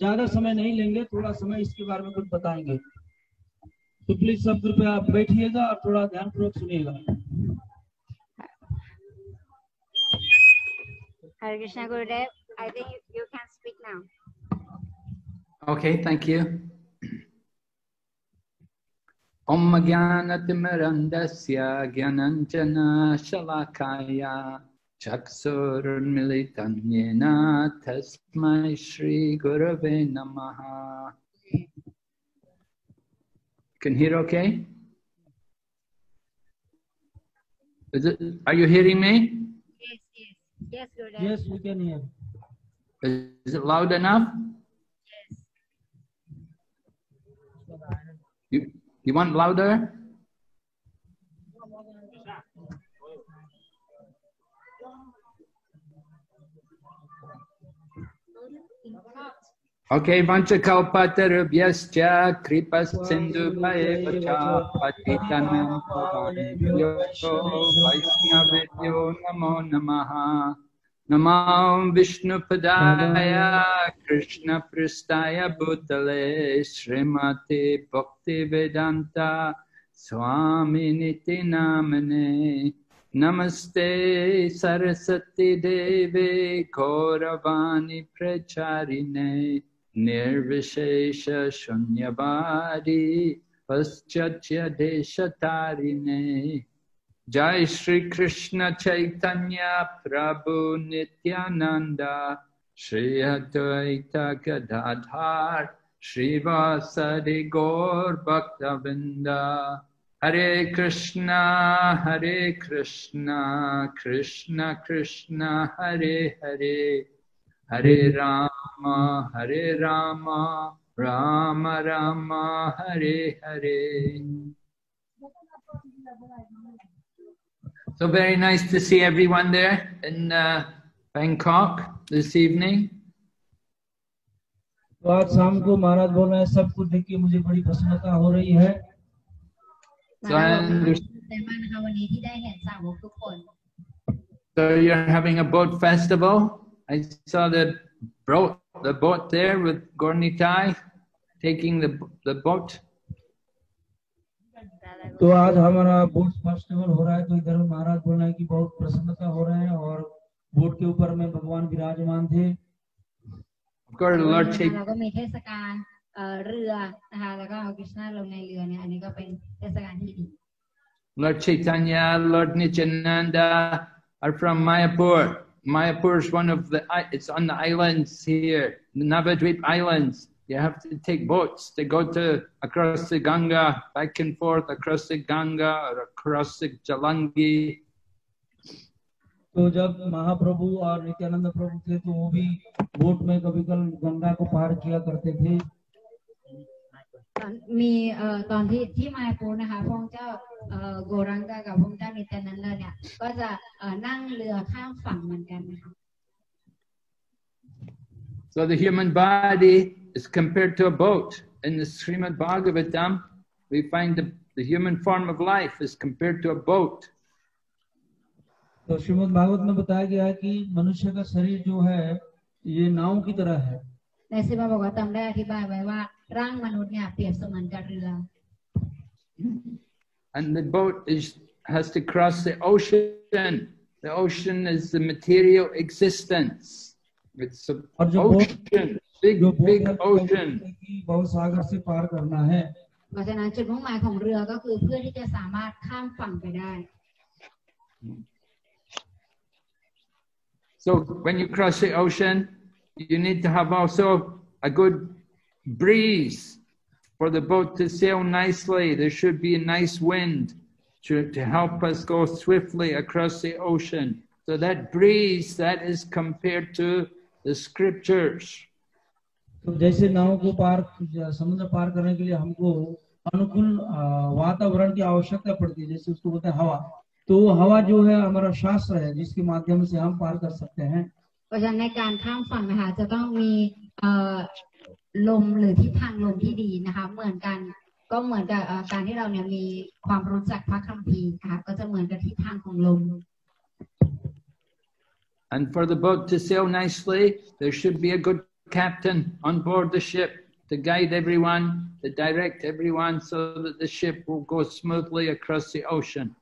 ज़्यादा समय नहीं लेंगे थोड़ा समय इसके बारे में कुछ बताएँगे तो प्लीज़ सब कृपया आप बैठिएगा और थोड़ा ध्यानपूर्वक सुनिएगा Hare Krishna Gurudev, I think you, you can speak now. Okay, thank you. Om Jnanatimurandasya Jnananjana Shalakaya Chaksurmilitanyena Tasmai Shri Gurave Namaha. Can hear okay? Is it, are you hearing me? Yes, yes. Yes, Gurudev. yes we can hear Is, is it loud enough? You, you want louder? Okay, Vanchakalpatarubhyascha kripas sindhu bhayevacha patitanam pavanebhyo vaishnavibhyo namo namaha. Namo Vishnu Padaya Krishna Pristaya Bhutale Srimati Bhakti Vedanta Swami Niti Namane Namaste Sarasati Devi Kauravani Pracharine निर्विशेष शून्यवादी पश्चादेशतारिणे जय श्री कृष्ण चैतन्य प्रभु नित्यानंद श्री अद्वैत गदाधार श्रीवासरि गौर भक्तवृंद हरे कृष्णा हरे कृष्णा, कृष्ण कृष्ण, हरे हरे। हरे Ram. Rama, Hare Rama, Rama Rama, Hare Hare. So very nice to see everyone there in uh, Bangkok this evening. तो आज शाम को महाराज बोल रहे हैं सब कुछ देख के मुझे बड़ी प्रसन्नता हो रही है So, so you're having a boat festival. I saw that boat, the boat there with Gornitai taking the the boat. तो आज हमारा बोट फेस्टिवल हो रहा है तो इधर महाराज बोल रहे हैं कि बहुत प्रसन्नता हो रहे हैं और बोट के ऊपर में भगवान विराजमान थे Of course, วัน Lord นี้นะคะ Chaitanya. เราก็มีเทศกาลเอ่อเรือนะคะแล้วก็เอากฤษณะลงในเรือเนี่ยอันนี้ก็เป็นเทศกาลที่ดี Lord Chaitanya, Lord Nityananda are from Mayapur. Mayapur is one of the, it's on the islands here, the Navadvip Islands. You have to take boats to go to across the Ganga, back and forth across the Ganga or across the Jalangi. तो जब महाप्रभु और नित्यानंद प्रभु थे तो वो भी boat में कभी कल गंगा को पार किया करते थे มีเอ่อตอนที่ที่มาปูนะคะพระองค์เจ้าเอ่อโกรังกากับพระองค์เจ้านิตยานันท์เนี่ย ก็จะเอ่อนั่งเรือข้ามฝั่งเหมือนกันนะคะ So the human body is compared to a boat. In the Srimad Bhagavatam, we find the, the human form of life is compared to a boat. तो श्रीमद् भागवत में बताया गया है कि मनुष्य का शरीर जो है ये नाव की तरह है ในสิบาบอกว่าตามได้อธิบายไว้ว่า ร่างมนุษย์เนี่ยเปรียบเสมือนกับเรือ And the boat is, has to cross the ocean. The ocean is the material existence. It's an और जो बोट ocean, big, जो बोट big है वो ocean. कि बहुत सागर से पार करना है เพราะฉะนั้นจุดมุ่งหมายของเรือก็คือเพื่อที่จะสามารถข้ามฝั่งไปได้ So when you cross the ocean, you need to have also a good breeze for the boat to sail nicely. There should be a nice wind to, to help us go swiftly across the ocean. So that breeze, that is compared to the scriptures. तो जैसे नाव को पार समुद्र पार करने के लिए हमको अनुकूल अ, वातावरण की आवश्यकता पड़ती है जैसे उसको बोलते हैं हवा तो वो हवा जो है हमारा शास्त्र है जिसके माध्यम से हम पार कर सकते हैं เพราะฉะนั้นในการข้ามฝั่งนะคะจะต้องมีเอ่อ ลมหรือทิศทางลมที่ดีนะคะ เหมือนกันก็เหมือนกับเอ่อการที่เราเนี่ยมีความรู้จักพระคัมภีร์นะคะก็จะเหมือนกับทิศทางของลม And for the boat to sail nicely, there should be a good captain on board the ship to guide everyone, to direct everyone so that the ship will go smoothly across the ocean.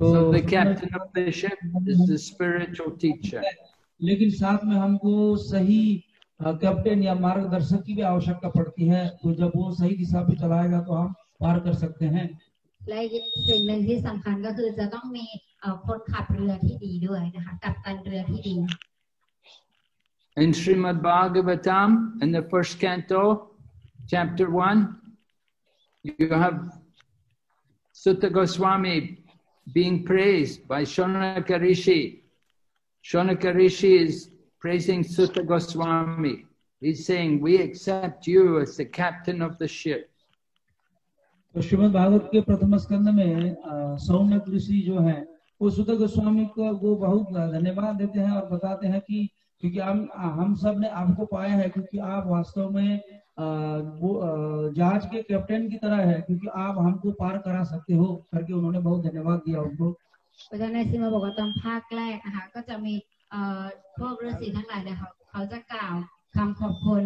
तो So the captain of the ship is the spiritual teacher. लेकिन साथ में हमको सही अ, captain या मार्गदर्शक की भी आवश्यकता पड़ती है तो जब वो सही दिशा पे चलाएगा तो हम पार कर सकते हैं และอีกสิ่งหนึ่งที่สำคัญก็คือจะต้องมีเอ่อคนขับเรือที่ดีด้วยนะคะกัปตันเรือที่ดี In Srimad Bhagavatam, in the first canto, chapter 1, you have Sutta Goswami being praised by Shonaka Rishi. Shonaka Rishi is praising Sutta Goswami. He's saying, We accept you as the captain of the ship. तो श्रीमद भागवत के प्रथम स्कंद में अ, सौनक ऋषि जो है वो सुत गोस्वामी को वो बहुत धन्यवाद देते हैं और बताते हैं कि क्योंकि हम हम सब ने आपको पाया है क्योंकि आप वास्तव में अ, वो अ, जहाज के कैप्टन की तरह है क्योंकि आप हमको पार करा सकते हो करके उन्होंने बहुत धन्यवाद दिया उनको เพราะฉะนั้นในซีมาบอกว่าตอนภาคแรกนะคะก็จะมีเอ่อ พวกฤาษีทั้งหลายเนี่ยเขาเขาจะกล่าวคำขอบคุณ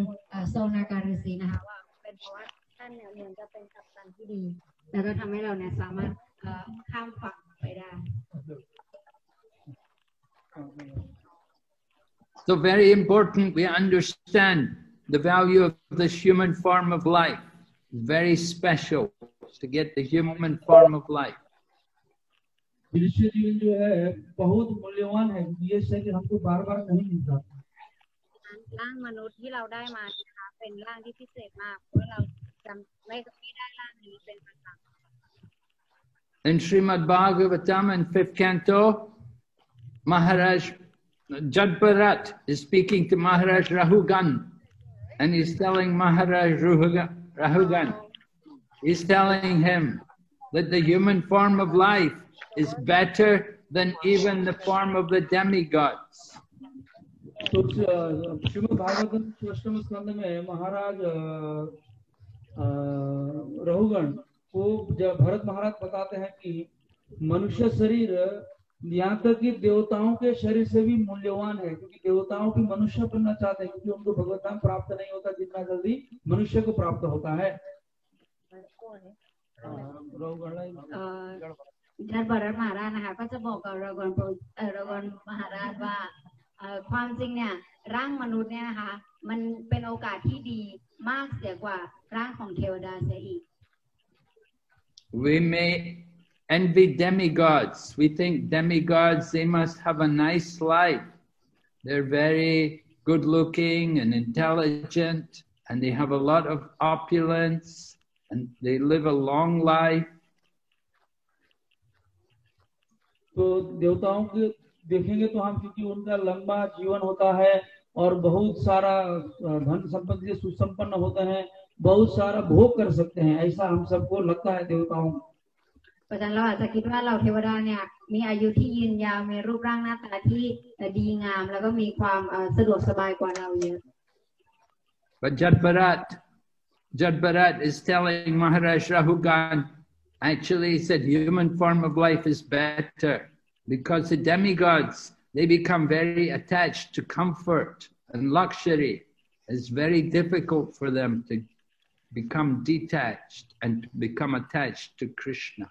โซนาการฤาษีนะคะว่าเป็นเพราะว่าท่านเนี่ยเหมือนจะเป็นกัปตันที่ดี แล้วก็ทำให้เราเนี่ยสามารถข้ามฝั่งไปได้ So, very important we understand the value of this human form of life. Very special to get the human form of life. मनुष्य जीवन जो है बहुत मूल्यवान है क्योंकि ये शरीर हमको बार बार नहीं मिलता ร่างมนุษย์ที่เราได้มานะคะเป็นร่างที่พิเศษมาก เพราะเราจำไม่ไม่ได้ร่างนี้เป็นประจำ In Srimad Bhagavatam in fifth canto, Maharaj Jadbarat is speaking to Maharaj Rahugan and he's telling Maharaj Rahugan, Rahugan he's telling him that the human form of life is better than even the form of the demigods. तो श्रीमद् भागवत अष्टम स्कंद में महाराज रहुगण को जब भरत महाराज बताते हैं कि मनुष्य शरीर यहाँ तक कि देवताओं के शरीर से भी मूल्यवान है क्योंकि देवताओं की मनुष्य बनना चाहते हैं क्योंकि उनको भगवत नाम प्राप्त नहीं होता जितना जल्दी मनुष्य को प्राप्त होता है। हाँ, ท่านบรมมหาราชนะคะ ก็จะบอกกับรากรเอ่อรากรมหาราชว่าเอ่อความจริงเนี่ยร่างมนุษย์เนี่ยนะคะ มันเป็นโอกาสที่ดีมากเสียกว่าร่างของเทวดาเสียอีก We may envy demigods. We think demigods, they must have a nice life. They're very good looking and intelligent, and they have a lot of opulence, and they live a long life. तो देवताओं के देखेंगे तो हम क्योंकि उनका लंबा जीवन होता है और बहुत सारा अ, धन संपत्ति से सुसंपन्न होते हैं बहुत सारा भोग कर सकते हैं ऐसा हम सबको लगता है देवताओं को เพราะฉะนั้นเราอาจจะคิดว่าเราเทวดาเนี่ยมีอายุที่ยืนยาวมีรูปร่างหน้าตาที่เอ่อดีงาม แล้วก็มีความเอ่อสะดวกสบายกว่าเราเยอะ But Jadbarat, Jadbarat is telling Maharaj Rahugan, actually he said human form of life is better because the demigods, they become very attached to comfort and luxury. It's very difficult for them to become detached and become attached to Krishna.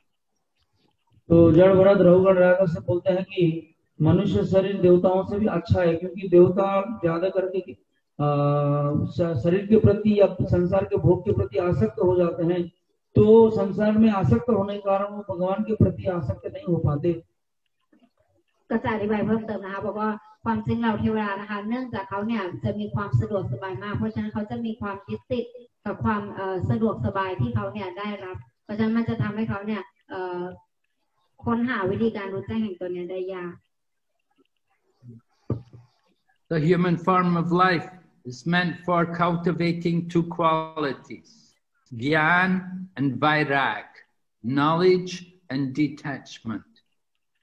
तो जड़ भरत रहुगण राजा से बोलते हैं कि मनुष्य शरीर देवताओं से भी अच्छा है क्योंकि देवता ज्यादा करके अ, श- शरीर के प्रति या संसार के भोग के प्रति आसक्त हो जाते हैं तो संसार में आसक्त होने के कारण वो भगवान के प्रति आसक्त नहीं हो पाते ก็จะอธิบายเพิ่มเติมนะคะบอกว่าความจริงเราเทวดานะคะ เนื่องจากเขาเนี่ยจะมีความสะดวกสบายมาก เพราะฉะนั้นเขาจะมีความยึดติดกับความเอ่อสะดวกสบายที่เขาเนี่ยได้รับ เพราะฉะนั้นมันจะทำให้เขาเนี่ยเอ่อค้นหาวิธีการรู้แจ้งแห่งตัวเนี้ได้ยาก The human form of life is meant for cultivating two qualities Gyan and Vairag, knowledge and detachment.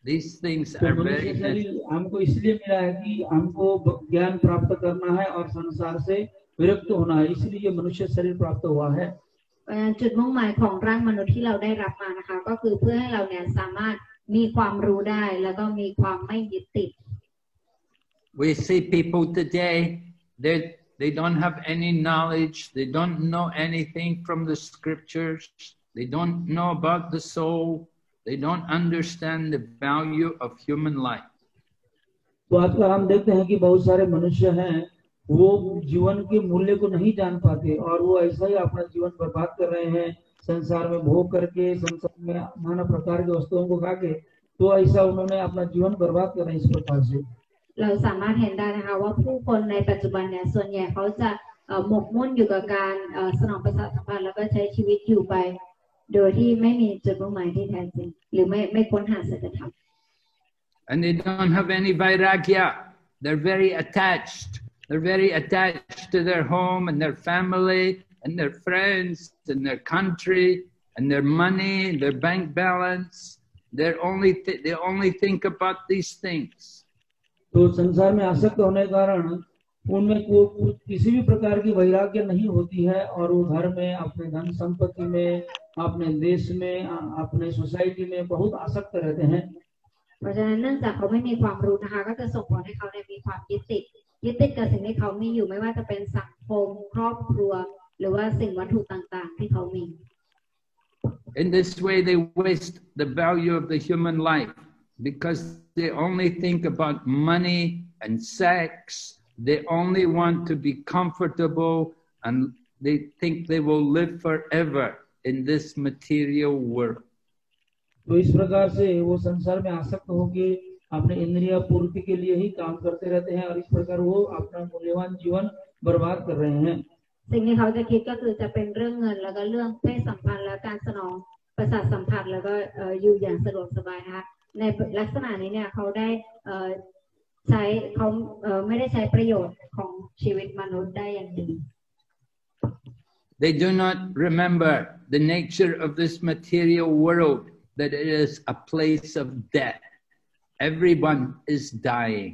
These things तो are मनुष्य very necessary. शरीर हमको इसलिए मिला है कि हमको ज्ञान प्राप्त करना है और संसार से विरक्त होना है इसलिए ये मनुष्य शरीर प्राप्त हुआ है เพราะฉะนั้นจุดมุ่งหมายของร่างมนุษย์ที่เราได้รับมานะคะ ก็คือเพื่อให้เราเนี่ยสามารถมีความรู้ได้ แล้วก็มีความไม่ยึดติด We see people today, they're they don't have any knowledge, they don't know anything from the scriptures, they don't know about the soul, they don't understand the value of human life. तो आजकल हम देखते हैं कि बहुत सारे मनुष्य हैं वो जीवन के मूल्य को नहीं जान पाते और वो ऐसा ही अपना जीवन बर्बाद कर रहे हैं संसार में भोग करके संसार में नाना प्रकार के वस्तुओं को खा के तो ऐसा उन्होंने अपना जीवन बर्बाद कर रहे हैं इस प्रकार से เราสามารถเห็นได้นะคะว่าผู้คนในปัจจุบันเนี่ยส่วนใหญ่เขาจะหมกมุ่นอยู่กับการสนองประสาทสัมพันธ์แล้วก็ใช้ชีวิตอยู่ไป โดยที่ไม่มีจุดมุ่งหมายที่แท้จริง หรือไม่ไม่ค้นหาสัจธรรม And they don't have any vairagya. They're very attached. They're very attached to their home and their family and their friends and their country and their money their bank balance. They're only th- they only think about these things. तो संसार में आसक्त होने के कारण उनमें को, को, किसी भी प्रकार की वैराग्य नहीं होती है और वो घर में अपने धन संपत्ति में अपने देश में अ- अपने सोसाइटी में बहुत आसक्त रहते हैं เพราะฉะนั้นเนื่องจากเขาไม่มีความรู้นะคะ ก็จะส่งผลให้เขาเนี่ยมีความยึดติดยึดติดกับสิ่งที่เขามีอยู่ไม่ว่าจะเป็นสังคมครอบครัว หรือว่าสิ่งวัตถุต่างๆ ที่เขามี In this way, they waste the value of the human life because they only think about money and sex. They only want to be comfortable and they think they will live forever in this material world. तो इस प्रकार से वो संसार में आसक्त होके अपने इंद्रिय पूर्ति के लिए ही काम करते रहते हैं और इस प्रकार वो अपना मूल्यवान जीवन बर्बाद कर रहे हैं สิ่งที่เขาจะคิดก็คือจะเป็นเรื่องเงินแล้วก็เรื่องเพศสัมพันธ์และการสนองประสาทสัมผัสแล้วก็เอ่ออยู่อย่างสะดวกสบายนะคะ ในลักษณะนี้เนี่ยเขาได้เอ่อใช้เขาเอ่อไม่ได้ใช้ประโยชน์ของชีวิตมนุษย์ได้อย่างดี They do not remember the nature of this material world, that it is a place of death. Everyone is dying.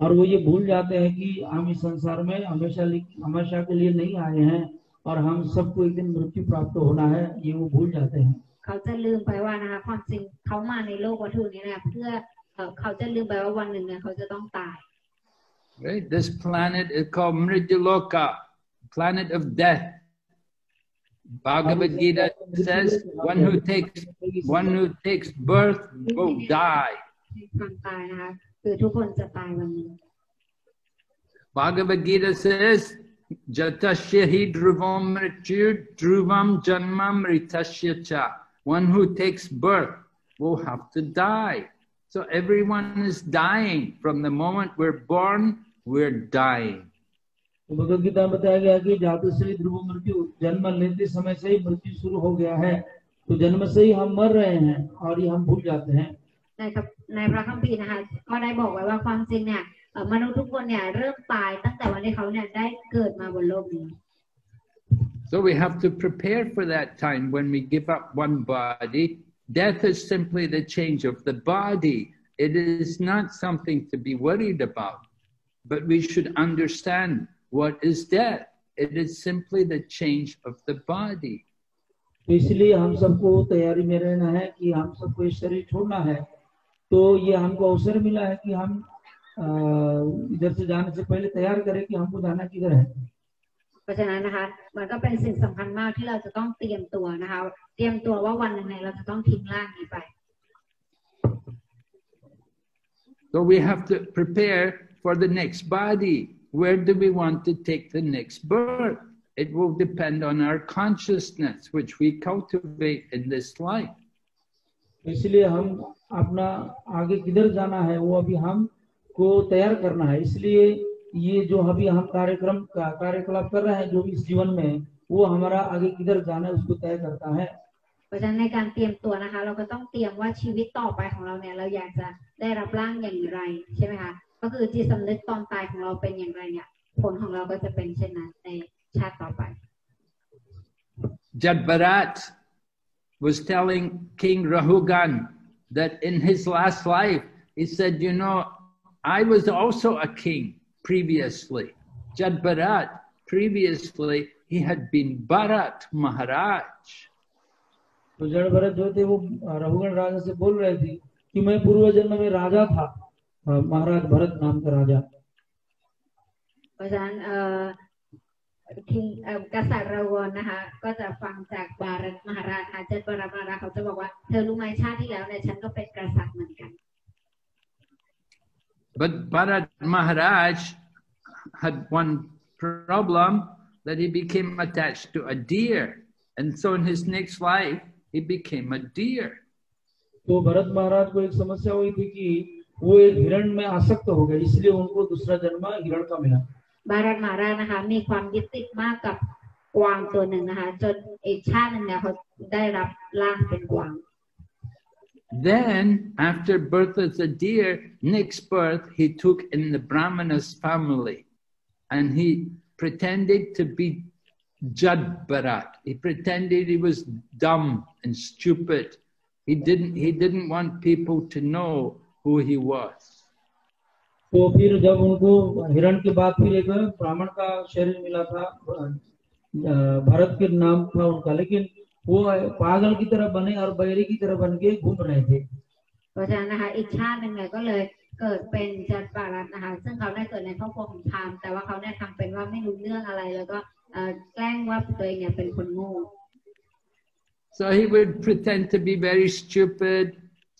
और वो ये भूल जाते हैं कि हम इस संसार में हमेशा लि- हमेशा के लिए नहीं आए हैं और हम सबको एक दिन मृत्यु प्राप्त होना है ये वो भूल जाते हैं เขาจะลืมไปว่านะคะความจริงเขามาในโลกวัตถุนี้นะเพื่อเอ่อเขาจะลืมไปว่าวันหนึ่งเนี่ยเขาจะต้องตาย Right? This planet is called Mridyaloka, planet of death. Bhagavad Gita says, one who takes one who takes birth will die. ความตายนะคะคือทุกคนจะตายวันหนึ่ง Bhagavad Gita says, Jatasya hi dhruvam mrityu dhruvam janmam ritasya cha. One who takes birth will have to die. So everyone is dying. From the moment we're born, we're dying. तो भगवद गीता में बताया गया कि जाति से ध्रुव मृत्यु जन्म लेते समय से ही मृत्यु शुरू हो गया है तो जन्म से ही हम मर रहे हैं और ये हम भूल जाते हैं ในครับในพระคัมภีร์นะคะก็ได้บอกไว้ว่าความจริงเนี่ยเอ่อมนุษย์ทุกคนเนี่ยเริ่มตายตั้งแต่วันที่เขาเนี่ยได้เกิดมาบนโลกนี้ So we have to prepare for that time when we give up one body. Death is simply the change of the body. It is not something to be worried about, but we should understand what is death. It is simply the change of the body. तो इसलिए हम सबको तैयारी में रहना है कि हम सबको ये शरीर छोड़ना है तो ये हमको अवसर मिला है कि हम अ, इधर से जाने से पहले तैयार करें कि हमको जाना किधर है เพ ราะฉะนั้นนะคะมันก็เป็นสิ่งสำคัญมากที่เราจะต้องเตรียมตัวนะคะ เตรียมตัวว่าวันหนึ่งเนี่ยเราจะต้องทิ้งร่างนี้ไป So we have to prepare for the next body. Where do we want to take the next birth? It will depend on our consciousness, which we cultivate in this life. इसलिए हम अपना आगे किधर जाना है वो अभी हम को तैयार करना है इसलिए ये जो अभी हम कार्यक्रम का कार्यकलाप कर रहे हैं जो भी इस जीवन में वो हमारा आगे किधर जाना है उसको तय करता है เพราะฉะนั้นในการเตรียมตัวนะคะ เราก็ต้องเตรียมว่าชีวิตต่อไปของเราเนี่ยเราอยากจะได้รับร่างอย่างไรใช่ไหมคะก็คือจิตสำนึกตอนตายของเราเป็นอย่างไรเนี่ย ผลของเราก็จะเป็นเช่นนั้นในชาติต่อไป Jad Bharat was telling King Rahugan that in his last life, he said, You know, I was also a king previously. Jad Bharat, previously, he had been Bharat Maharaj. तो जड़ भरत जो थे वो रघुगण राजा से बोल रहे थे कि मैं पूर्व जन्म में राजा था अ, महाराज भरत नाम का राजा เพราะฉะนั้นเอ่อคิงเอ่อกษัตริย์ราวรนะคะ ก็จะฟังจากบารัตมหาราชอาจารย์บารัตมหาราชเขาจะบอกว่าเธอรู้ไหมชาติที่แล้วเนี่ยฉันก็เป็นกษัตริย์เหมือนกัน But Bharat Maharaj had one problem that he became attached to a deer. And so in his next life, he became a deer. तो भरत महाराज को एक समस्या हुई थी कि वो एक हिरण में आसक्त हो गए इसलिए उनको दूसरा जन्म हिरण का मिला บารัตมหาราชนะคะ มีความยึดติดมากกับกวางตัวหนึ่งนะคะ จนอีกชาติหนึ่งเนี่ยเขาได้รับร่างเป็นกวาง Then, after birth of the deer, Nick's birth, he took in the Brahmana's family and he pretended to be Jadbharat. He pretended he was dumb and stupid. He didn't, he didn't want people to know who he was. तो फिर जब उनको हिरण के बाद फिर लेकर ब्राह्मण का शरीर मिला था भरत के नाम था उनका लेकिन वो पागल की तरह बने और बैरी की तरह बन के घूम रहे थे เพราะฉะนั้นนะคะ อีกชาติหนึ่งเนี่ยก็เลยเกิดเป็นจัดปารัตนะคะ ซึ่งเขาได้เกิดในครอบครัวของพราหมณ์แต่ว่าเขาเนี่ยทำเป็นว่าไม่รู้เรื่องอะไร แล้วก็เอ่อแกล้งว่าตัวเองเนี่ยเป็นคนโง่ So he would pretend to be very stupid.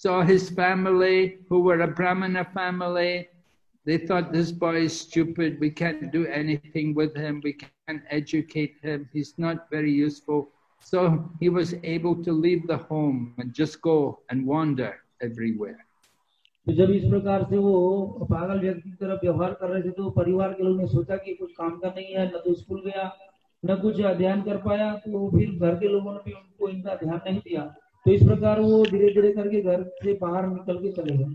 So his family, who were a Brahmana family, they thought this boy is stupid. We can't do anything with him. We can't educate him. He's not very useful. So he was able to leave the home and just go and wander everywhere. तो जब इस प्रकार से वो पागल व्यक्ति की तरह व्यवहार कर रहे थे तो परिवार के लोगों ने सोचा कि कुछ काम का नहीं है न तो स्कूल गया न कुछ अध्ययन कर पाया तो फिर घर के लोगों ने भी उनको इनका ध्यान नहीं दिया तो इस प्रकार वो धीरे धीरे करके घर से बाहर निकल के चले गए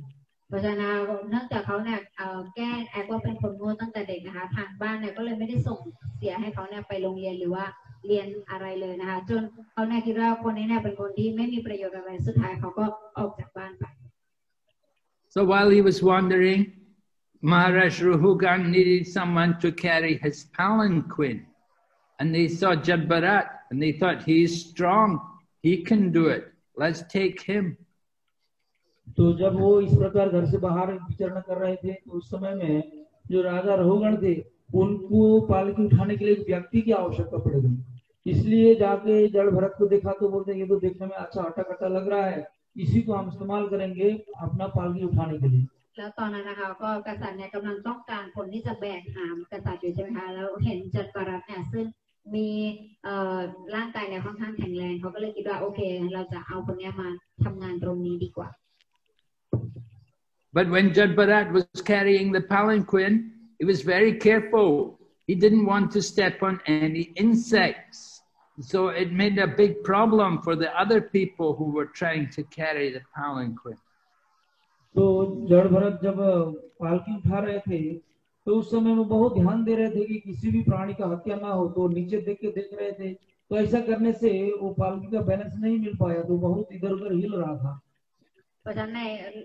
เพราะฉะนั้นเนื่องจากเขาเนี่ยเอ่อแกล้งแอบว่าเป็นคนโง่ตั้งแต่เด็กนะคะ ทางบ้านเนี่ยก็เลยไม่ได้ส่งเสียให้เขาเนี่ยไปโรงเรียนหรือว่า เรียนอะไรเลยนะคะจนเขาแน่คิดว่าคนนี้เนี่ยเป็นคนที่ไม่มีประโยชน์อะไรสุดท้ายเขาก็ออกจากบ้านไป so while he was wandering Maharaj Rahugan needed someone to carry his palanquin and they saw Jadbharat and they thought he's strong he can do it let's take him तो जब वो इस प्रकार घर से बाहर विचरण कर रहे थे तो उस समय में जो राजा रहुगण थे उनको पालकी उठाने के लिए व्यक्ति की आवश्यकता पड़ गई इसलिए जाके जड़ भरत को देखा तो बोलते ये तो देखने में अच्छा हटा कटा लग रहा है इसी को हम इस्तेमाल करेंगे अपना पालकी उठाने के लिए แล้วตอนนั้นนะคะก็กษัตริย์เนี่ยกำลังต้องการคนที่จะแบกหามกษัตริย์อยู่ใช่ไหมคะแล้วเห็นจัดปารัตเนี่ยซึ่งมีเอ่อร่างกายเนี่ยค่อนข้างแข็งแรงเขาก็เลยคิดว่าโอเค เราจะเอาคนเนี้ยมาทำงานตรงนี้ดีกว่า But when Jadbarat was carrying the palanquin, he was very careful. He didn't want to step on any insects. So it made a big problem for the other people who were trying to carry the palanquin. तो जड़ भरत जब पालकी उठा रहे थे तो उस समय वो बहुत ध्यान दे रहे थे कि किसी भी प्राणी का हत्या ना हो तो नीचे देख के देख रहे थे तो ऐसा करने से वो पालकी का बैलेंस नहीं मिल पाया तो बहुत इधर उधर हिल रहा था เพราะฉะนั้นใน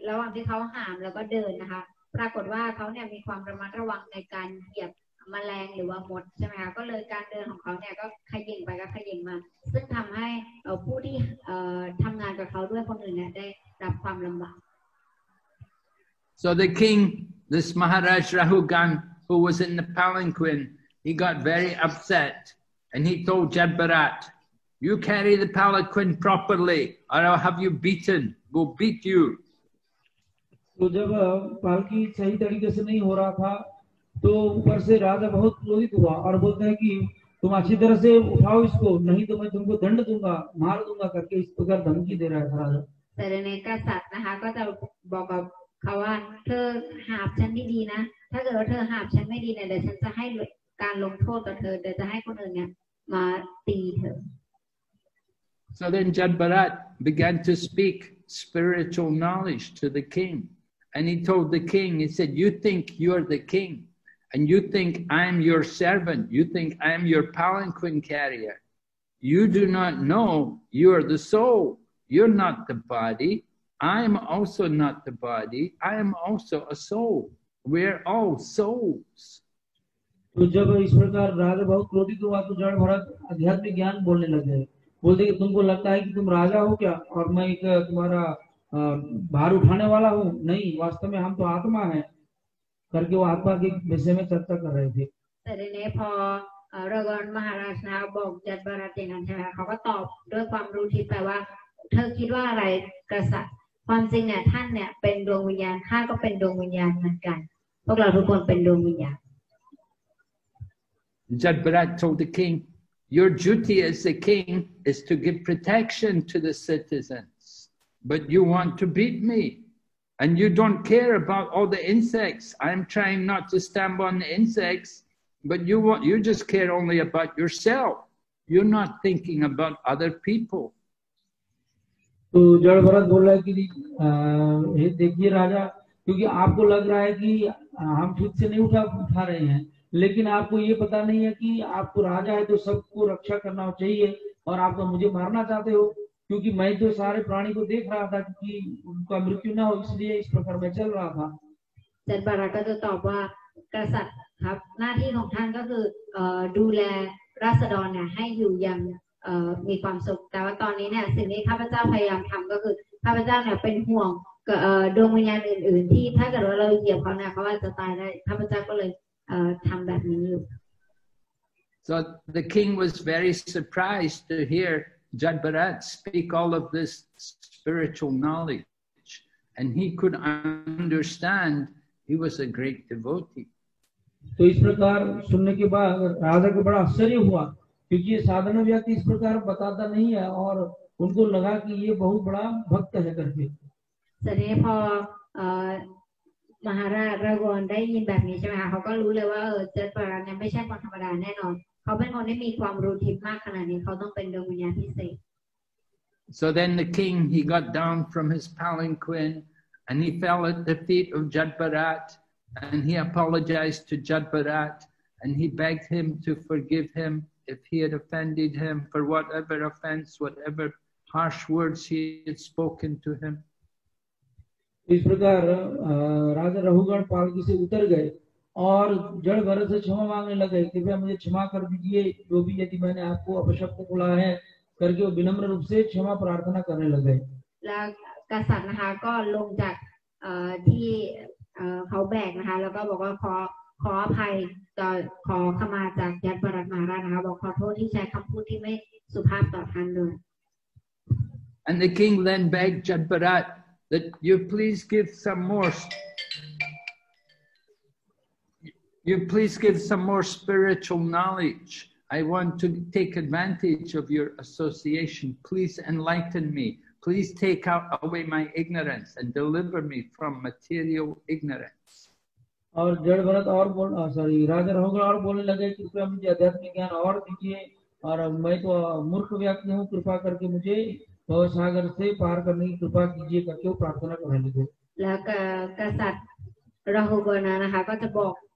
ระหว่างที่เขาหามแล้วก็เดินนะคะ ปรากฏว่าเขาเนี่ยมีความระมัดระวังในการเหยียบ แมลงหรือว่ามดใช่ไหมคะก็เลยการเดินของเขาเนี่ยก็ขยิงไปก็ขยิงมา ซึ่งทำให้เอ่อผู้ที่เอ่อทำงานกับเขาด้วยคนอื่นเนี่ยได้รับความลำบาก So the king, this Maharaj Rahugan, who was in the palanquin, he got very upset and he told Jadbarat, You carry the palanquin properly, or I'll have you beaten. We'll beat you. तो जब पालकी सही तरीके से नहीं हो रहा था तो ऊपर से राजा बहुत क्रोधित हुआ और बोलते हैं कि तुम अच्छी तरह से उठाओ इसको नहीं तो मैं तुमको दंड दूंगा मार दूंगा करके इस प्रकार धमकी दे रहा था राजा แต่ในกษัตริย์นะคะ ก็จะบอกกับเขาว่า เธอหาบฉันดีๆนะ ถ้าเกิดว่าเธอหาบฉันไม่ดีเนี่ยเดี๋ยวฉันจะให้การลงโทษต่อเธอเดี๋ยวจะให้คนอื่นเนี่ยมาตีเธอ So then Jadbarat began to speak spiritual knowledge to the king. And he told the king, he said, You think you're the king, and you think I'm your servant, you think I'm your palanquin carrier. You do not know you're the soul. You're not the body. I'm also not the body. I am also a soul. We're all souls. तो जब इस प्रकार राजा बहुत क्रोधित हुआ तो जड़ भरत आध्यात्मिक ज्ञान बोलने लगे बोलते कि तुमको लगता है कि तुम राजा हो क्या और मैं एक तुम्हारा अ, भार उठाने वाला हूँ नहीं वास्तव में हम तो आत्मा है करके वो आत्मा के विषय में चर्चा कर रहे थे แต่ทีนี้พอเอ่อรากอนมหาราชนาบอกจัดบาราเจนันใช่ไหมคะเขาก็ตอบด้วยความรู้ทิพย์ไปว่า เธอคิดว่าอะไรกษัตริย์ ความจริงเนี่ยท่านเนี่ยเป็นดวงวิญญาณข้าก็เป็นดวงวิญญาณเหมือนกัน พวกเราทุกคนเป็นดวงวิญญาณ Jadbarat told the king, Your duty as the king is to give protection to the citizens, but you want to beat me. And you don't care about all the insects. I'm trying not to stamp on the insects, but you want you just care only about yourself. You're not thinking about other people. तो जड़ भरत बोल रहा है कि आ, ये देखिए राजा क्योंकि आपको लग रहा है कि आ, हम ठीक से नहीं उठा उठा रहे हैं लेकिन आपको ये पता नहीं है कि आपको राजा है तो सबको रक्षा करना चाहिए और आप तो मुझे मारना चाहते हो क्योंकि मैं तो सारे प्राणी को देख रहा था कि उनका मृत्यु ना हो इसलिए इस प्रकार मैं चल रहा था จันบาราก็จะตอบว่ากษัตริย์ครับ หน้าที่ของท่านก็คือเอ่อดูแลราษฎรเนี่ยให้อยู่อยังเอ่อมีความสุข แต่ว่าตอนนี้เนี่ยสิ่งที่ข้าพเจ้าพยายามทำก็คือข้าพเจ้าเนี่ยเป็นห่วงกับเอ่อดวงวิญญาณอื่น ๆ ที่ถ้าเกิดว่าเราเหยียบเขาเนี่ยเขาอาจจะตายได้ข้าพเจ้าก็เลยเอ่อทำแบบนี้อยู่ So the king was very surprised to hear Jadbarat speak all of this spiritual knowledge, and he could understand he was a great devotee. तो इस प्रकार सुनने के बाद राजा को बड़ा आश्चर्य हुआ क्योंकि ये साधारण व्यक्ति इस प्रकार बताता नहीं है और उनको लगा कि ये बहुत बड़ा भक्त है करके แต่ทีนี้พอเอ่อมหาราชรากรได้ยินแบบนี้ใช่ไหมคะเขาก็รู้เลยว่าเออเจดปาราเนี่ยไม่ใช่คนธรรมดาแน่นอน so then the king he got down from his palanquin and he fell at the feet of Jadbharat and he apologized to Jadbharat and he begged him to forgive him if he had offended him for whatever offense whatever harsh words he had spoken to him. इस प्रकार राजा रहुगढ़ पालकी से उतर गए। और जड़ भरत से क्षमा मांगने लगे कृपया मुझे क्षमा कर दीजिए जो भी यदि मैंने आपको अपशब्द बोला है करके वो विनम्र रूप से क्षमा प्रार्थना करने लगे แล้วกษัตริย์นะคะก็ลงจากเอ่อที่เอ่อเขาแบกนะคะ แล้วก็บอกว่าขอขออภัยต่อขอขมาจากยัดบารัตมหาราชนะคะบอกขอโทษที่ใช้คำพูดที่ไม่สุภาพต่อท่านเลย And the king then begged Jadbarat that you please give some more you please give some more spiritual knowledge. I want to take advantage of your association. Please enlighten me. Please take out away my ignorance and deliver me from material ignorance. और जड़ भरत और बोल sorry राजा रघुगण और बोलने लगे कि कृपया मुझे आध्यात्मिक ज्ञान और दीजिए और मैं तो मूर्ख व्यक्ति हूँ कृपा करके मुझे भव सागर से पार करने की कृपा कीजिए करके वो प्रार्थना करने लगे แล้วก็กษัตริย์ราหูกนานะคะ ก็จะบอก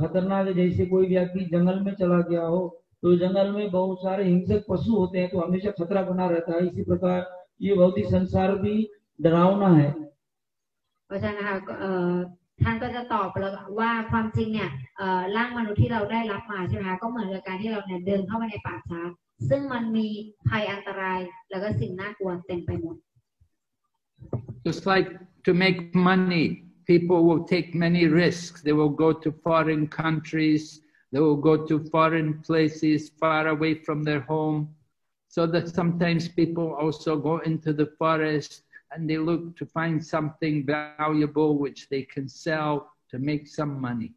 खतरनाक है जैसे कोई व्यक्ति जंगल में चला गया हो तो जंगल में बहुत सारे हिंसक पशु होते हैं तो हमेशा खतरा बना रहता है इसी प्रकार ये भौतिक संसार भी डरावना है เพราะฉะนั้นนะคะก็เอ่อท่านก็จะตอบแล้วว่าความจริงเนี่ยเอ่อร่างมนุษย์ที่เราได้รับมาใช่ไหมคะก็เหมือนกับการที่เราเนี่ยเดินเข้าไปในป่าช้า ซึ่งมันมีภัยอันตราย แล้วก็สิ่งน่ากลัวเต็มไปหมด Just like to make money, people will take many risks. They will go to foreign countries, they will go to foreign places far away from their home. So that sometimes people also go into the forest and they look to find something valuable which they can sell to make some money.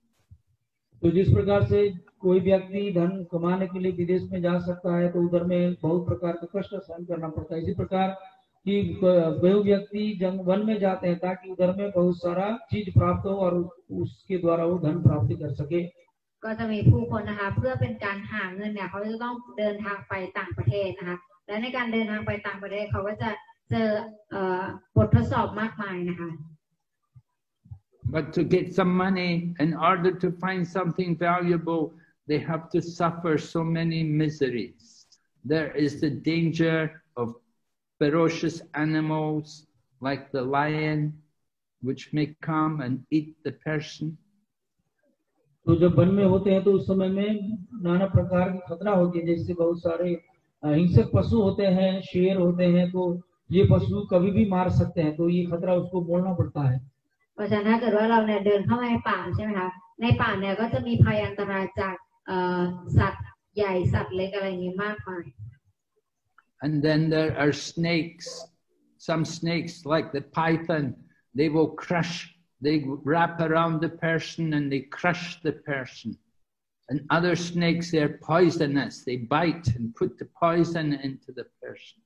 तो जिस प्रकार से कोई व्यक्ति धन कमाने के लिए विदेश में जा सकता है तो उधर में बहुत प्रकार का कष्ट सहन करना पड़ता है इसी प्रकार कि कोई व्यक्ति जंग वन में जाते हैं ताकि उधर में बहुत सारा चीज प्राप्त हो और उसके द्वारा वो धन प्राप्ति कर सके ก็จะมีผู้คนนะคะ เพื่อเป็นการหาเงินเนี่ยเขาจะต้องเดินทางไปต่างประเทศนะคะ และในการเดินทางไปต่างประเทศเขาก็จะเจอเอ่อบททดสอบมากมายนะคะ But to get some money, in order to find something valuable, they have to suffer so many miseries. There is the danger of ferocious animals like the lion, which may come and eat the person. तो जब one में होते हैं तो उस समय में नाना प्रकार की खतरा होती है जैसे बहुत सारे अ, हिंसक पशु होते हैं शेर होते हैं तो ये पशु कभी भी मार सकते हैं तो ये खतरा उसको बोलना पड़ता है เพราะฉะนั้นถ้าเกิดว่าเราเนี่ยเดินเข้ามาในป่าใช่ไหมคะในป่าเนี่ยก็จะมีภัยอันตรายจากเอ่อสัตว์ใหญ่สัตว์เล็กอะไรอย่างนี้มากมาย And then there are snakes. Some snakes, like the python, they will crush, they wrap around the person and they crush the person. And other snakes, they're poisonous. They bite and put the poison into the person.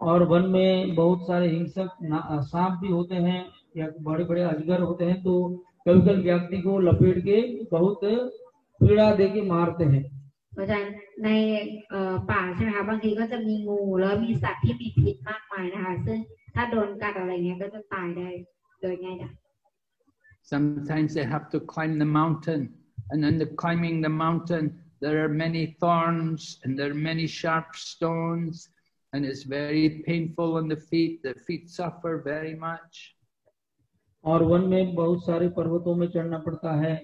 और वन में बहुत सारे हिंसक ना- सांप भी होते हैं या बड़े बड़े अजगर होते हैं तो कभी कभी व्यक्ति को लपेट के बहुत पीड़ा दे के मारते हैं เพราะฉะนั้นในเอ่อป่าใช่ไหมคะบางทีก็จะมีงูแล้วมีสัตว์ที่มีพิษมากมายนะคะ ซึ่งถ้าโดนกัดอะไรเงี้ยก็จะตายได้โดยง่ายดาย Sometimes they have to climb the mountain. And in the climbing the mountain, there are many thorns and there are many sharp stones. And it's very painful on the feet. The feet suffer very much. और वन में बहुत सारे पर्वतों में चढ़ना पड़ता है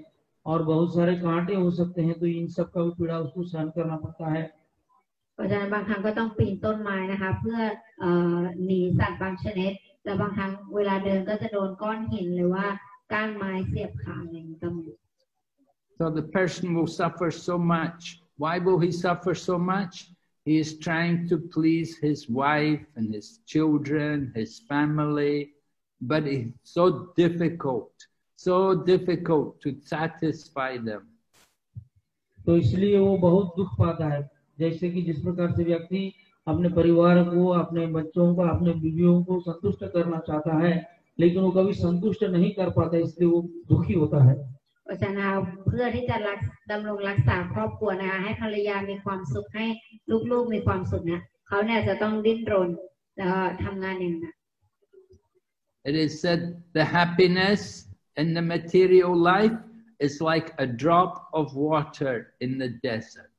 और बहुत सारे कांटे हो सकते हैं तो इन सब का भी पीड़ा उसको सहन करना पड़ता है เพราะฉะนั้นบางครั้งก็ต้องปีนต้นไม้นะคะ เพื่อเอ่อหนีสัตว์บางชนิดแต่บางครั้งเวลาเดินก็จะโดนก้อนหินหรือว่าก้านไม้เสียบขาอะไรอย่างนี้ก็มี So the person will suffer so much. Why will he suffer so much? He is trying to please his wife and his children, his family, but it's so difficult, so difficult to satisfy them. तो इसलिए वो बहुत दुख पाता है जैसे कि जिस प्रकार से व्यक्ति अपने परिवार को अपने बच्चों को अपने बीवियों को संतुष्ट करना चाहता है लेकिन वो कभी संतुष्ट नहीं कर पाता इसलिए वो दुखी होता है เพราะฉะนั้นเพื่อที่จะรักดำรงรักษาครอบครัวนะคะให้ภรรยามีความสุขให้ลูกๆมีความสุขเนี่ยเขาเนี่ยจะต้องดิ้นรนแล้วก็ทำงานอย่างหนัก It is said the happiness in the material life is like a drop of water in the desert.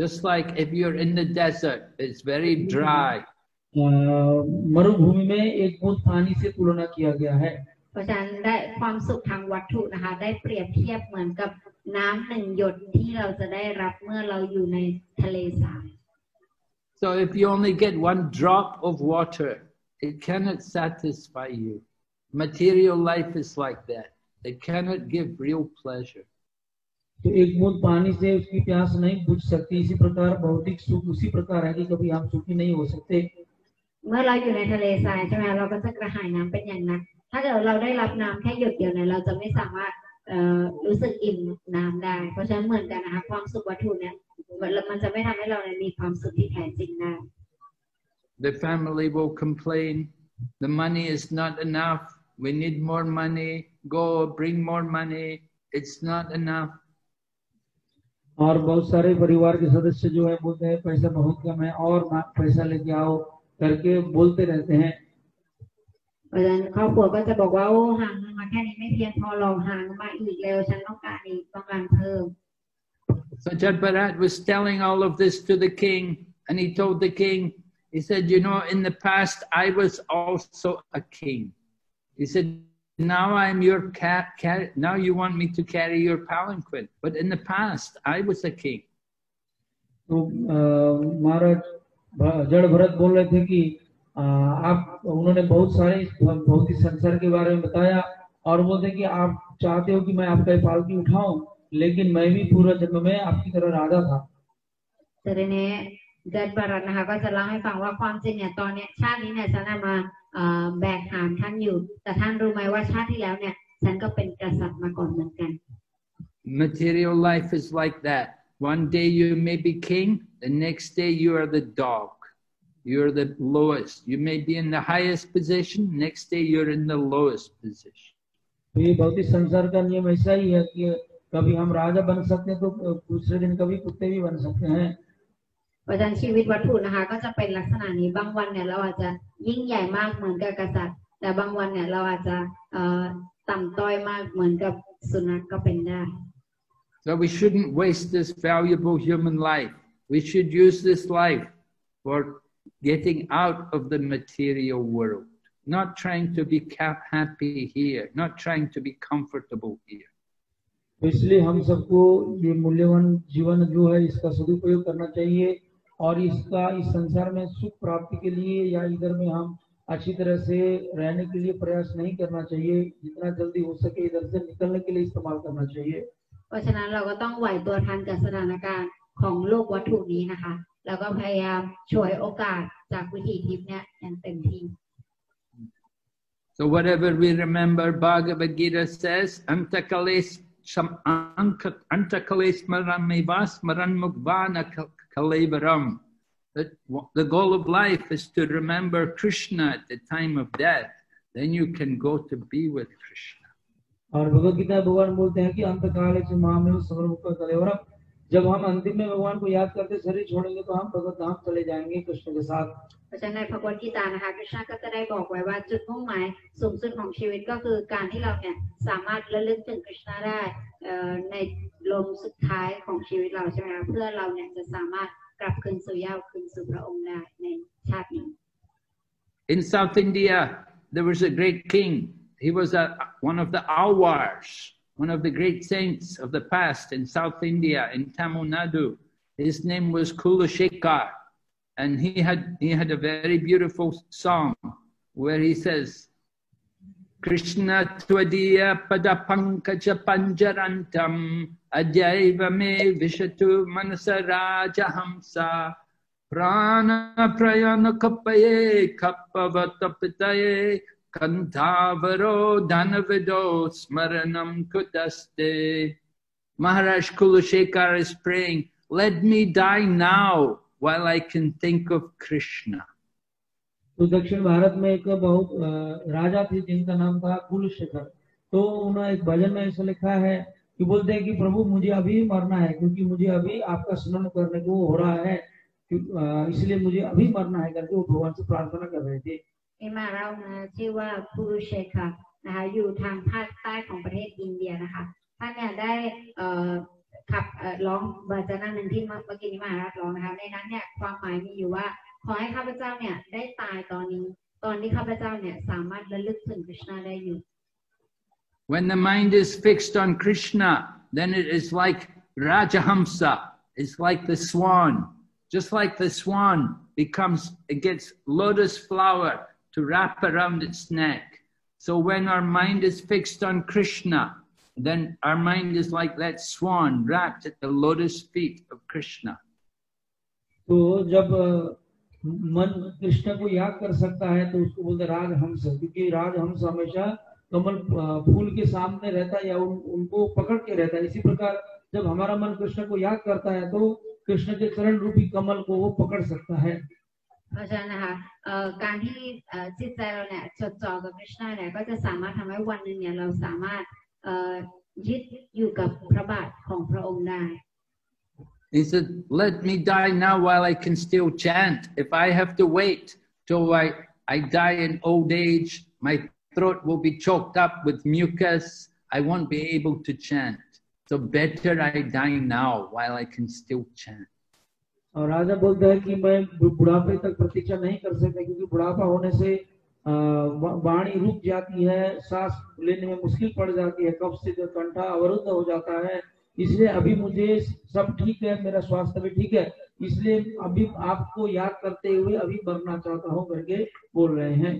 Just like if you're in the desert, it's very dry. अ, मरुभूमि में एक बूंद पानी से तुलना किया गया है เพราะฉะนั้นได้ความสุขทางวัตถุนะคะ ได้เปรียบเทียบเหมือนกับน้ำหนึ่งหยดที่เราจะได้รับเมื่อเราอยู่ในทะเลสาบ So if you only get one drop of water, it cannot satisfy you. Material life is like that. It cannot give real pleasure. तो एक बूंद पानी से उसकी प्यास नहीं बुझ सकती इसी प्रकार भौतिक सुख उसी प्रकार है कि कभी हम सुखी नहीं हो सकते เมื่อเราอยู่ในทะเลทรายใช่ไหมเราก็จะกระหายน้ำเป็นอย่างหนัก ถ้าเกิดเราได้รับน้ำแค่หยดเดียวเนี่ยเราจะไม่สามารถเอ่อรู้สึกอิ่มน้ำได้ เพราะฉะนั้นเหมือนกันนะคะความสุขวัตถุเนี่ยมันมันจะไม่ทำให้เราเนี่ยมีความสุขที่แท้จริงได้ The family will complain, the money is not enough. we need more money, go bring more money, it's not enough. और बहुत सारे परिवार के सदस्य जो है बोलते हैं पैसा बहुत कम है और पैसा लेके आओ करके बोलते रहते हैं เพราะฉะนั้นครอบครัวก็จะบอกว่าโอ้หาเงินมาแค่นี้ไม่เพียงพอหรอกหาเงินมาอีกเร็วฉันต้องการอีกต้องการเพิ่ม So Jadbharat was telling all of this to the king, and he told the king, he said, You know, in the past I was also a king. He said, Now I'm your cat, cat now you want me to carry your palanquin. But in the past I was a king. तो अ, महाराज भ- जड़ भरत बोल रहे थे कि अ, आप उन्होंने बहुत सारे इस भौतिक संसार के बारे में बताया और बोलते कि आप चाहते हो कि मैं आपका ये पालकी उठाऊं लेकिन मैं भी पूरा जन्म में आपकी तरह राजा था แต่ทีนี้เดินบารัตนะคะก็จะเล่าให้ฟังว่าความจริงเนี่ยตอนเนี้ยชาตินี้เนี่ยฉันน่ะมาเอ่อ แบกหามท่านอยู่ แต่ท่านรู้ไหมว่าชาติที่แล้วเนี่ย ฉันก็เป็นกษัตริย์มาก่อนเหมือนกัน Material life is like that. One day you may be king, the next day you are the dog. You're the lowest. You may be in the highest position, next day you're in the lowest position. तो ये भौतिक संसार का नियम ऐसा ही है कि कभी हम राजा बन सकते हैं तो दूसरे दिन कभी कुत्ते भी बन सकते हैं เพ ราะฉะนั้นชีวิตวัตถุนะคะ ก็จะเป็นลักษณะนี้บางวันเนี่ยเราอาจจะยิ่งใหญ่มากเหมือนกับกษัตริย์ แต่บางวันเนี่ยเราอาจจะเอ่อต่ำต้อยมากเหมือนกับสุนัขก็เป็นได้ So we shouldn't waste this valuable human life. We should use this life for getting out of the material world, not trying to be ca- happy here, not trying to be comfortable here. तो इसलिए हम सबको ये मूल्यवान जीवन जो है इसका सदुपयोग करना चाहिए और इसका इस संसार में सुख प्राप्ति के लिए या इधर में हम अच्छी तरह से रहने के लिए प्रयास नहीं करना चाहिए जितना जल्दी हो सके इधर से निकलने के लिए इस्तेमाल करना चाहिए เพราะฉะนั้นเราก็ต้องไหวตัวทันกับสถานการณ์ของโลกวัตถุนี้นะคะ แล้วก็พยายามฉวยโอกาสจากวิถีทิพย์เนี่ยอย่างเต็มที่ So whatever we remember, Bhagavad Gita says, Antakales sam- anka- antakales maramivas maranmukvana kalevaram. That wha- the goal of life is to remember Krishna at the time of death. Then you can go to be with Krishna. और भगवत गीता में भगवान बोलते हैं कि अंत काल से महामेव समर्मुख कलेवरम जब हम अंतिम में भगवान को याद करके शरीर छोड़ेंगे तो हम भगवत धाम चले जाएंगे कृष्ण के साथ เพราะฉะนั้นในพระกวดกีตานะคะคริชนาก็จะได้บอกไว้ว่าจุดมุ่งหมายสูงสุดของชีวิตก็คือการที่เราเนี่ยสามารถระลึกถึงคริชนาได้เอ่อในลมสุดท้ายของชีวิตเราใช่ไหมคะเพื่อเราเนี่ยจะสามารถกลับคืนสู่เหย้าคืนสู่พระองค์ได้ในชาตินี้ In South India, there was a great king. He was a, one of the Alwars, one of the great saints of the past in South India, in Tamil Nadu. His name was Kulashekar. And he had, he had a very beautiful song where he says, Krishna Tvadiya Padapankaja Panjarantam Ajaiva me Vishatu Manasarajahamsa Prana Prayana Kapaye Kapavatapitaye Kantavaro Dhanavido Smaranam Kudaste Maharaj Kulashekar is praying, let me die now while I can think of Krishna. तो दक्षिण भारत में एक बहुत राजा थे जिनका नाम था कुलशेखर तो उन्होंने एक भजन में ऐसा लिखा है कि बोलते हैं कि प्रभु मुझे अभी मरना है क्योंकि मुझे अभी आपका स्मरण करने को हो रहा है इसलिए मुझे अभी मरना है करके वो भगवान से प्रार्थना कर रहे थे। มีมาเรานะชื่อว่าคูรุเชคานะคะอยู่ทางภาคใต้ของประเทศอินเดียนะคะท่านเนี่ยได้เอ่อขับเอ่อร้องบาจานะหนึ่งที่เมื่อเมื่อกี้นี้มหาราชร้องนะคะในนั้นเนี่ยความหมายมีอยู่ว่า ขอให้ข้าพเจ้าเนี่ยได้ตายตอนนี้ ตอนที่ข้าพเจ้าเนี่ยสามารถระลึกถึงคริชนาได้อยู่ When the mind is fixed on Krishna, then it is like Rajahamsa, it's like the swan. Just like the swan becomes, it gets lotus flower to wrap around its neck. So when our mind is fixed on Krishna, then our mind is like that swan wrapped at the lotus feet of Krishna. तो जब मन कृष्ण को याद कर सकता है तो उसको बोलते हैं राजहंस क्योंकि राजहंस हमेशा कमल फूल के सामने रहता है या उन, उनको पकड़ के रहता है इसी प्रकार जब हमारा मन कृष्ण को याद करता है तो कृष्ण के चरण रूपी कमल को वो पकड़ सकता है เพราะฉะนั้นนะคะการที่จิตใจเราเนี่ยจดจ่อกับคริชนาเนี่ยก็จะสามารถทำให้วันหนึ่งเนี่ยเราสามารถยึดอยู่กับพระบาทของพระองค์ได้ He said, Let me die now while I can still chant. If I have to wait till I, I die in old age, my throat will be choked up with mucus. I won't be able to chant. So better I die now while I can still chant. और राजा बोलते हैं कि मैं बु- बुढ़ापे तक प्रतीक्षा नहीं कर सकता क्योंकि बुढ़ापा होने से अ, वा- वाणी रुक जाती है सांस लेने में मुश्किल पड़ जाती है कफ से जो कंठा अवरुद्ध हो जाता है इसलिए अभी मुझे सब ठीक है मेरा स्वास्थ्य भी ठीक है इसलिए अभी आपको याद करते हुए अभी मरना चाहता हूँ करके बोल रहे हैं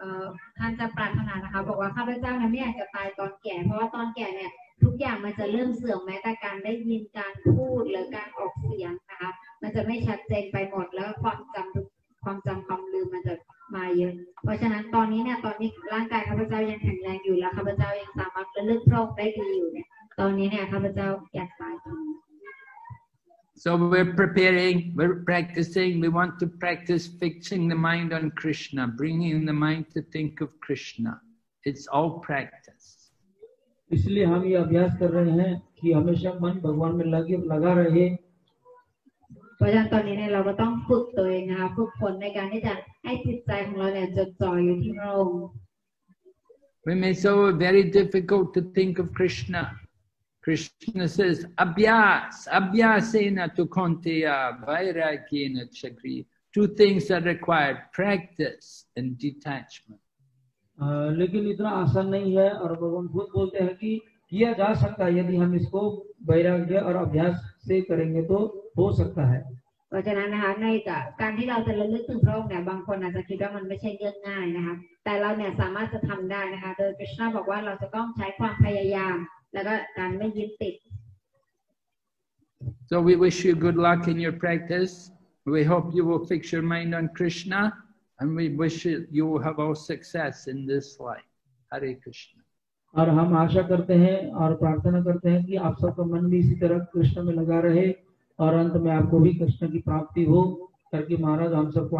เอ่อท่านจะปรารถนานะคะ บอกว่าข้าพเจ้าเนี่ยไม่อยากจะตายตอนแก่ เพราะว่าตอนแก่เนี่ย ทุกอย่างมันจะเริ่มเสื่อมแม้แต่การได้ยินการพูดหรือการออกเสียงนะคะ มันจะไม่ชัดเจนไปหมดแล้วความจำทุกความจำความลืมมันจะมาเยอะ เพราะฉะนั้นตอนนี้เนี่ยตอนนี้ร่างกายข้าพเจ้ายังแข็งแรงอยู่แล้วข้าพเจ้ายังสามารถระลึกพระองค์ได้ดีอยู่เนี่ยตอนนี้เนี่ยข้าพเจ้าอยากตาย So we're preparing, we're practicing, we want to practice fixing the mind on Krishna, bringing the mind to think of Krishna. It's all practice. इसलिए हम ये अभ्यास कर रहे हैं कि हमेशा मन भगवान में लगे लगा रहे เพราะฉะนั้นตอนนี้เนี่ยเราก็ต้องฝึกตัวเองนะคะฝึกฝนในการที่จะให้จิตใจของเราเนี่ยจดจ่ออยู่ที่พระองค์ We may so very difficult to think of Krishna. Krishna says, Abhyas, Abhyasena tu konteya, vairagyena chakri. Two things are required, practice and detachment. अ, लेकिन इतना आसान नहीं है और भगवान खुद बोलते हैं कि किया जा सकता है यदि हम इसको वैराग्य और अभ्यास से करेंगे तो हो सकता है เพราะฉะนั้นนะคะในการที่เราจะระลึกถึงพระองค์เนี่ยบางคนอาจจะคิดว่ามันไม่ใช่เรื่องง่ายนะคะแต่เราเนี่ยสามารถจะทำได้นะคะ โดยคริชนาบอกว่าเราจะต้องใช้ความพยายาม แล้วก็การไม่ยึดติด So we wish you good luck in your practice. We hope you will fix your mind on Krishna and we wish you, have all success in this life. Hare Krishna. और हम आशा करते हैं और प्रार्थना करते हैं कि आप सबका मन भी इसी तरह कृष्ण में लगा रहे और अंत में आपको भी कृष्ण की प्राप्ति हो करके महाराज हम सबको